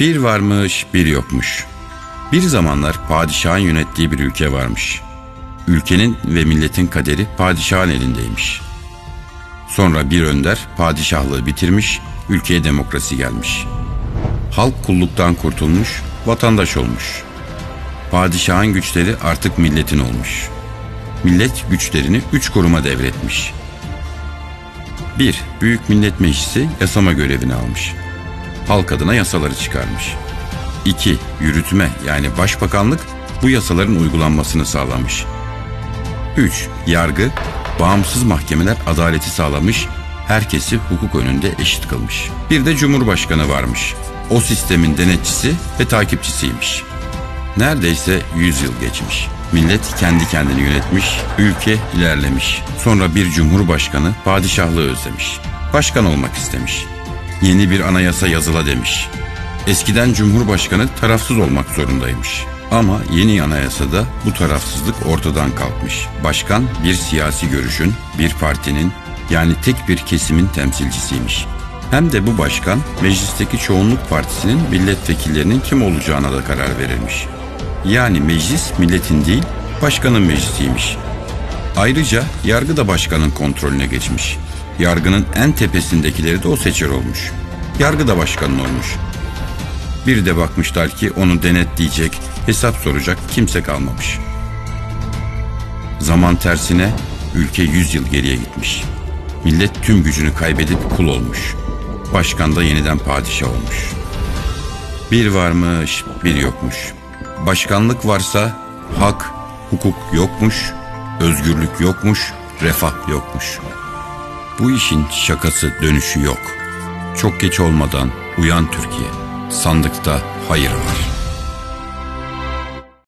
Bir varmış, bir yokmuş. Bir zamanlar padişahın yönettiği bir ülke varmış. Ülkenin ve milletin kaderi padişahın elindeymiş. Sonra bir önder padişahlığı bitirmiş, ülkeye demokrasi gelmiş. Halk kulluktan kurtulmuş, vatandaş olmuş. Padişahın güçleri artık milletin olmuş. Millet güçlerini üç kuruma devretmiş. 1. Büyük Millet Meclisi yasama görevini almış. Halk adına yasaları çıkarmış. 2. Yürütme yani başbakanlık bu yasaların uygulanmasını sağlamış. 3. Yargı, bağımsız mahkemeler adaleti sağlamış, herkesi hukuk önünde eşit kılmış. Bir de Cumhurbaşkanı varmış. O sistemin denetçisi ve takipçisiymiş. Neredeyse 100 yıl geçmiş. Millet kendi kendini yönetmiş, ülke ilerlemiş. Sonra bir cumhurbaşkanı padişahlığı özlemiş. Başkan olmak istemiş. Yeni bir anayasa yazıla demiş. Eskiden cumhurbaşkanı tarafsız olmak zorundaymış. Ama yeni anayasada bu tarafsızlık ortadan kalkmış. Başkan bir siyasi görüşün, bir partinin yani tek bir kesimin temsilcisiymiş. Hem de bu başkan meclisteki çoğunluk partisinin milletvekillerinin kim olacağına da karar verilmiş. Yani meclis milletin değil, başkanın meclisiymiş. Ayrıca yargı da başkanın kontrolüne geçmiş. Yargının en tepesindekileri de o seçer olmuş. Yargı da başkanın olmuş. Bir de bakmışlar ki onu denetleyecek, hesap soracak kimse kalmamış. Zaman tersine ülke yüz yıl geriye gitmiş. Millet tüm gücünü kaybedip kul olmuş. Başkan da yeniden padişah olmuş. Bir varmış, bir yokmuş. Başkanlık varsa hak, hukuk yokmuş, özgürlük yokmuş, refah yokmuş. Bu işin şakası dönüşü yok. Çok geç olmadan uyan Türkiye. Sandıkta hayır var.